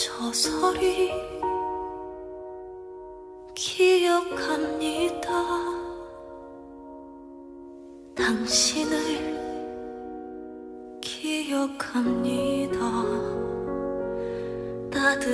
저설이 기억합니다. 당신을 기억합니다. 따뜻